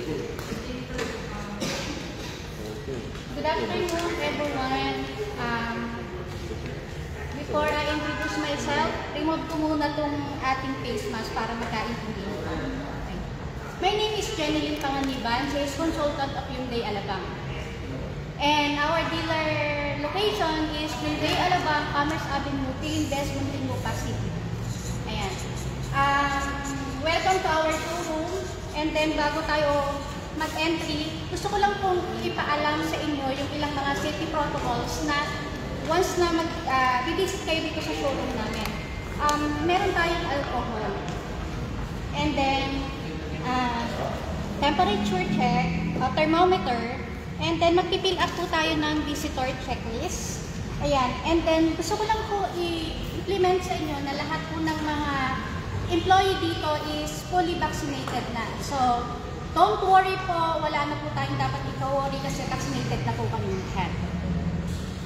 Good afternoon, everyone. Um, before I introduce myself, remove ko muna tong ating face mask para magkaintindihan ko. My name is Jeneline Panganiban, sales consultant of Hyundai Alabang. And our dealer location is Hyundai Alabang, Commerce Avenue, Tilindes, Muntinlupa City. Ayan. Um, welcome to our showroom. And then bago tayo mag-entry, gusto ko lang pong ipaalam sa inyo yung ilang mga safety protocols na once na mag, uh, kayo dito sa showroom namin. Um, meron tayong alcohol. And then, uh, temperature check, uh, thermometer, and then magpipill up po tayo ng visitor checklist. Ayan. And then, gusto ko lang po i-implement sa inyo na lahat po ng mga employee dito is fully vaccinated na. So, don't worry po, wala na po tayong dapat ika-worry kasi vaccinated na po kami lahat.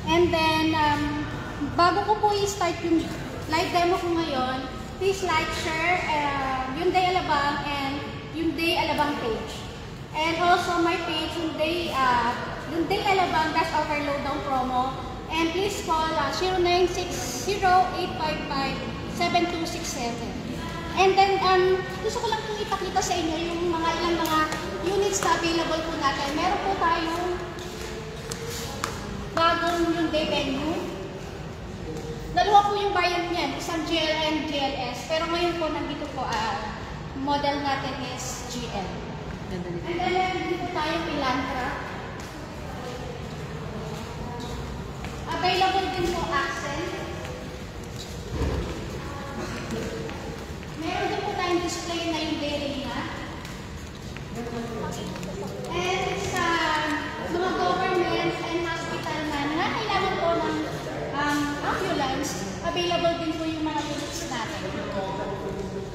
And then, um, bago ko po i-start yung live demo ko ngayon, please like, share uh, yung Day Alabang and yung Day Alabang page. And also my page, yung Day, uh, yung Day Alabang Dash Overload down promo. And please call uh, 0960-855-7267. And then, um, gusto ko lang pong ipakita sa inyo yung mga ilang mga units na available po natin. Meron po tayong bagong yung day venue. Dalawa po yung variant niyan, isang GL and GLS. Pero ngayon po, nandito po, uh, model natin is GL. And then, din po tayong Elantra. Available din po accent. Meron po tayong display na yung bearing na. And sa mga government and hospital na nangangailangan po ng um, ambulance, available din po yung mga units natin.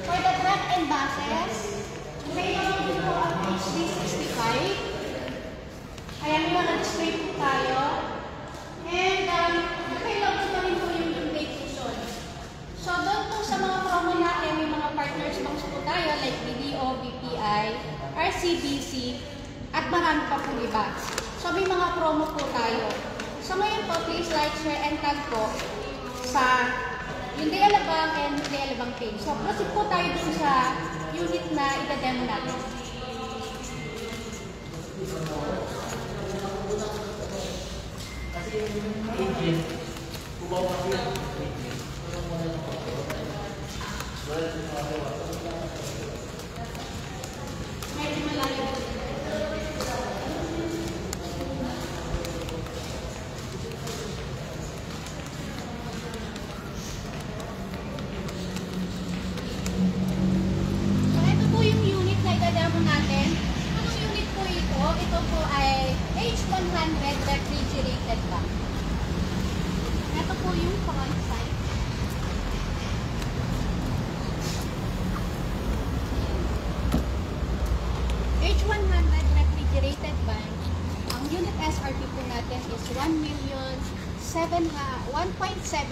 For the truck and buses, available din po ang HD65. Ayan, may mga display po tayo. And um, available pa rin po yung Hyundai Tucson. So doon po sa mga promo natin, may mga partners banks po tayo like BDO, BPI, RCBC, at marami pa po iba. So may mga promo po tayo. So ngayon po, please like, share, and tag po sa Hyundai Alabang and Alabang page. So proceed po tayo dun sa unit na ita-demo natin. Medyo malayo. So, ito po yung unit na itadamo natin. Anong unit po ito? Po ay H100 refrigerated ba? Ito po yung front side. H100 refrigerated van. Ang unit SRP natin is 1 million 7 1.71500.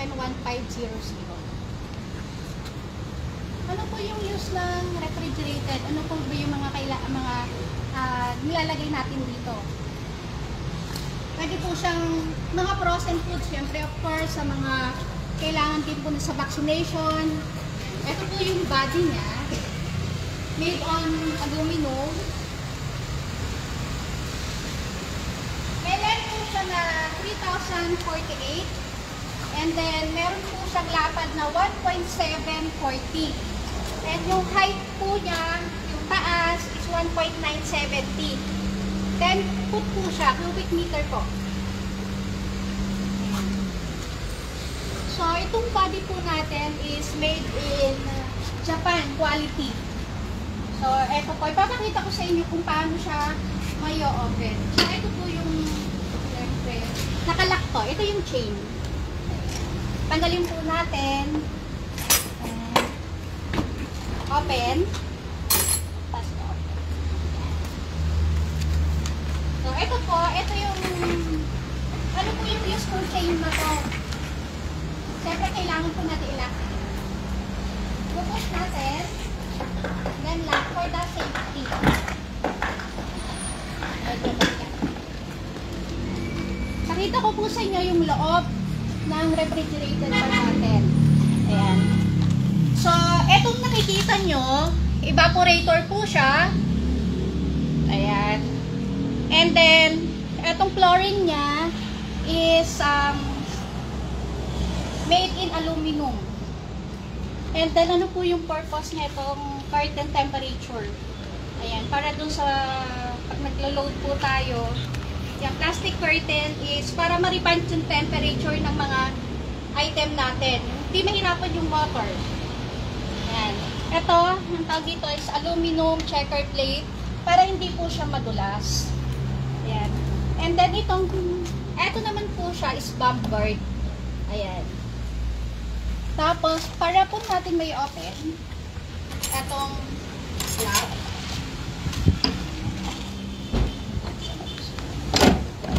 Ano po yung use ng refrigerated? Ano po ba yung mga kaila mga ah, nilalagay natin dito? Pwede po siyang mga frozen foods, syempre of course, sa mga kailangan din po sa vaccination. Ito po yung body niya. Made on aluminum. May length po siya na 3,048. And then, meron po siyang lapad na 1.740. And yung height po niya, 1.970. 10 foot po siya, cubic meter po. So, itong body po natin is made in Japan quality. So, eto po. Ipapakita ko sa inyo kung paano siya may open. So, ito po yung siyempre, nakalak to. Ito yung chain. Tanggalin po natin. Ayan. Open. ito po, ito yung, ano po yung useful chain na to. Siyempre, kailangan po natin ilak. Bukos natin, then lock for the safety. Pakita ko po sa inyo yung loob ng refrigerator pa natin. Ayan. So, etong nakikita nyo, evaporator po siya. And then, etong flooring niya is um, made in aluminum. And then, ano po yung purpose nitong curtain temperature? Ayan, para dun sa pag naglo-load po tayo, yung plastic curtain is para ma-repunch yung temperature ng mga item natin. Hindi mahirapan yung motor. Ayan. Ito, ang tawag dito is aluminum checker plate para hindi po siya madulas. Ayan. And then itong, eto naman po siya is bump guard. Ayan. Tapos, para po natin may open, etong flap.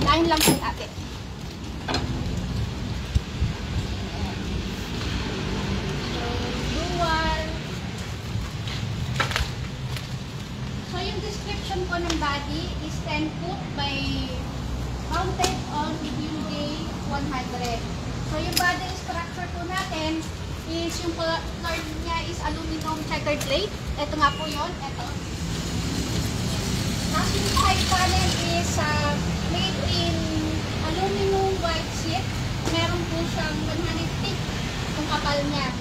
Line lang po natin. So, dual. So, yung description po ng body is 10 foot by mounted on UD 100. So, yung body structure po natin is yung floor niya is aluminum checkered plate. Ito nga po yun. Ito. Tapos yung side panel is uh, made in aluminum white sheet. Meron po siyang 100 thick yung kapal niya.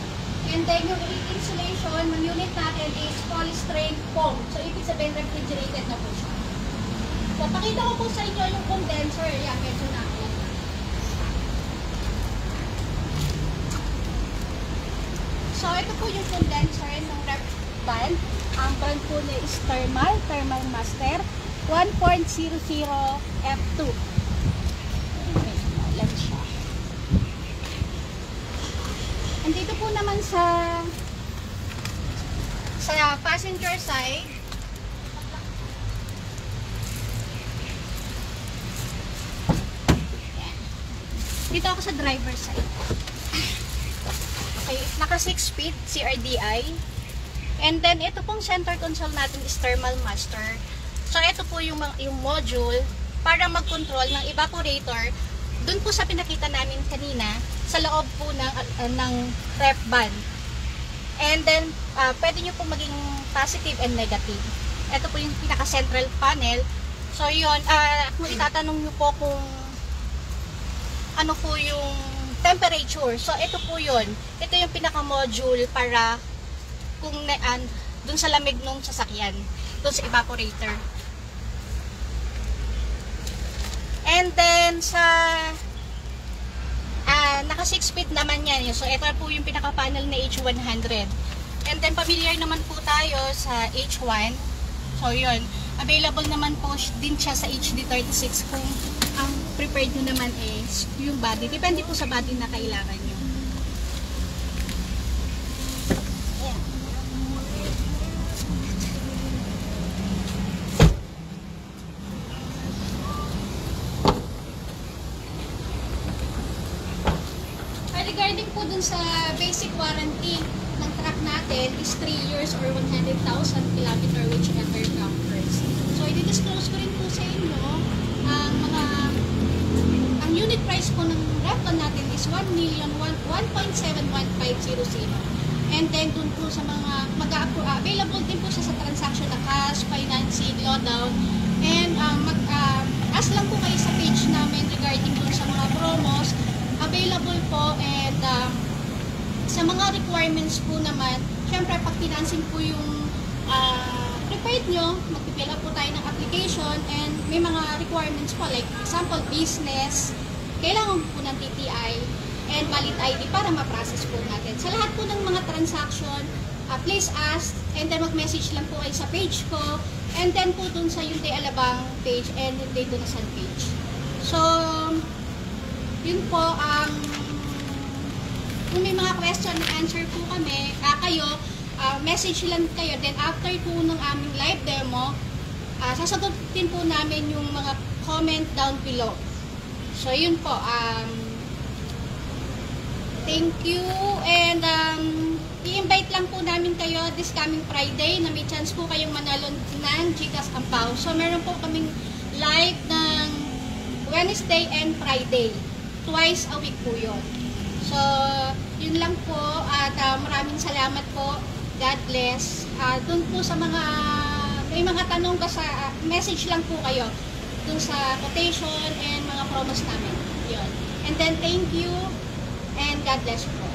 And then yung insulation ng unit natin is polystyrene foam. So ibig sabihin refrigerated na po siya. So pakita ko po sa inyo yung condenser. Yan, medyo na. So ito po yung condenser ng ref van. Ang brand po niya is Thermal, Thermal Master 1.00 F2. Ayan siya. Andito po naman sa sa passenger side Dito ako sa driver side. Okay, naka 6 feet CRDI. And then ito pong center console natin is thermal master. So ito po yung yung module para mag-control ng evaporator dun po sa pinakita namin kanina sa loob po ng uh, ng ref van. And then uh, pwede niyo po maging positive and negative. Ito po yung pinaka central panel. So yun, uh, kung itatanong niyo po kung ano po yung temperature. So, ito po yun. Ito yung pinaka-module para kung naan, dun sa lamig nung sasakyan. Dun sa evaporator. And then, sa ah naka 6 feet naman yan. So, ito po yung pinaka-panel na H100. And then, familiar naman po tayo sa H1. So, yun. Available naman po din siya sa HD36 kung prepared nyo naman is yung body. Depende po sa body na kailangan nyo. Regarding po dun sa basic warranty ng truck natin is 3 years or 100,000 kilometer whichever comes first. So, i-disclose ko rin po sa inyo price po ng Repcon natin is 1 million 1.71500 and then dun po sa mga mag available din po siya sa transaction na cash, financing, lowdown and um, mag, uh, ask lang po kayo sa page namin regarding dun sa mga promos available po and um, sa mga requirements po naman syempre pag financing po yung uh, prepared nyo, mag-fill up po tayo ng application. And may mga requirements po like example business, kailangan po ng TTI and valid ID para ma-process po natin. Sa lahat po ng mga transaction, uh, please ask and then mag-message lang po kayo sa page ko and then po dun sa Hyundai Alabang page and Hyundai Dunasan page. So, yun po ang kung may mga question and answer po kami, ah, kayo, ah, message lang kayo. Then after po ng aming live demo, ah, sasagutin po namin yung mga comment down below. So, yun po. Um, thank you. And, um, i-invite lang po namin kayo this coming Friday na may chance po kayong manalo ng Gcash Ampaw. So, meron po kaming live ng Wednesday and Friday. Twice a week po yun. So, yun lang po. At uh, maraming salamat po. God bless. Ah, uh, Doon po sa mga, may mga tanong ka sa, uh, message lang po kayo dun sa quotation and mga promos namin. Yun. And then, thank you and God bless you.